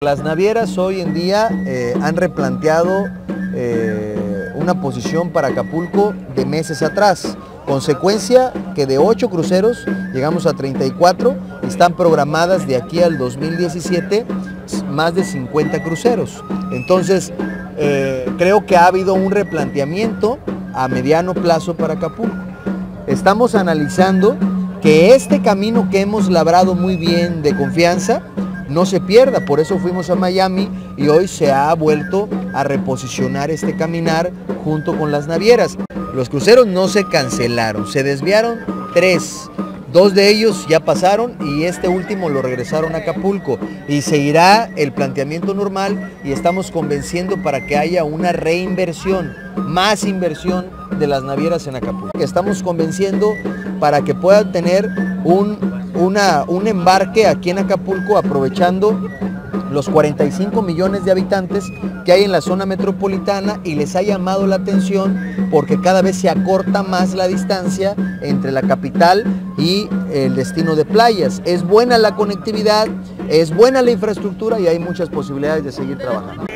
Las navieras hoy en día eh, han replanteado eh, una posición para Acapulco de meses atrás. Consecuencia que de 8 cruceros llegamos a 34, están programadas de aquí al 2017 más de 50 cruceros. Entonces, eh, creo que ha habido un replanteamiento a mediano plazo para Acapulco. Estamos analizando que este camino que hemos labrado muy bien de confianza no se pierda, por eso fuimos a Miami y hoy se ha vuelto a reposicionar este caminar junto con las navieras. Los cruceros no se cancelaron, se desviaron tres. Dos de ellos ya pasaron y este último lo regresaron a Acapulco y seguirá el planteamiento normal y estamos convenciendo para que haya una reinversión, más inversión de las navieras en Acapulco. Estamos convenciendo para que puedan tener un, un embarque aquí en Acapulco aprovechando los 45 millones de habitantes que hay en la zona metropolitana y les ha llamado la atención porque cada vez se acorta más la distancia entre la capital y el destino de playas. Es buena la conectividad, es buena la infraestructura y hay muchas posibilidades de seguir trabajando.